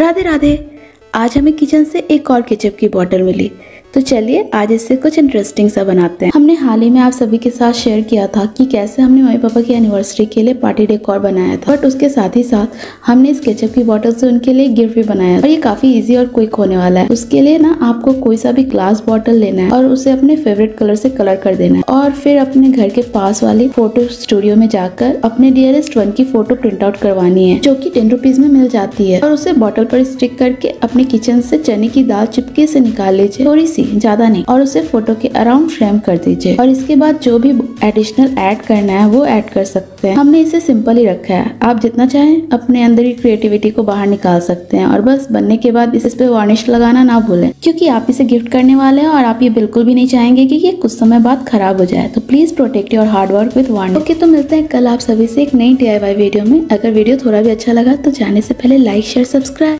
राधे राधे आज हमें किचन से एक और केचप की बोतल मिली। तो चलिए, आज इससे कुछ इंटरेस्टिंग सा बनाते हैं। हमने हाल ही में आप सभी के साथ शेयर किया था कि कैसे हमने मम्मी पापा की एनिवर्सरी के लिए पार्टी डेकोर बनाया था। बट उसके साथ ही साथ हमने इस केचप की बॉटल से उनके लिए गिफ्ट भी बनाया और ये काफ़ी इजी और क्विक होने वाला है। उसके लिए ना आपको कोई सा भी ग्लास बॉटल लेना है और उसे अपने फेवरेट कलर से कलर कर देना है। और फिर अपने घर के पास वाले फ़ोटो स्टूडियो में जाकर अपने डियरेस्ट वन की फ़ोटो प्रिंट आउट करवानी है, जो की टेन रुपीज़ में मिल जाती है। और उसे बॉटल पर स्टिक करके अपने किचन से चने की दाल चिपके से निकाल लीजिए। थोड़ी ज़्यादा नहीं। और उसे फ़ोटो के अराउंड फ्रेम कर दीजिए। और इसके बाद जो भी एडिशनल ऐड करना है, वो ऐड कर सकते हैं। हमने इसे सिंपल ही रखा है। आप जितना चाहें, अपने अंदर की क्रिएटिविटी को बाहर निकाल सकते हैं। और बस, बनने के बाद इस पे वार्निश लगाना ना भूलें। क्योंकि आप इसे गिफ्ट करने वाले हैं और आप ये बिल्कुल भी नहीं चाहेंगे कि ये कुछ समय बाद खराब हो जाए। तो please protect your hard work with varnish okay तो मिलते हैं कल आप सभी से एक नई डी वीडियो में। अगर वीडियो थोड़ा भी अच्छा लगा तो जाने से पहले लाइक शेयर सब्सक्राइब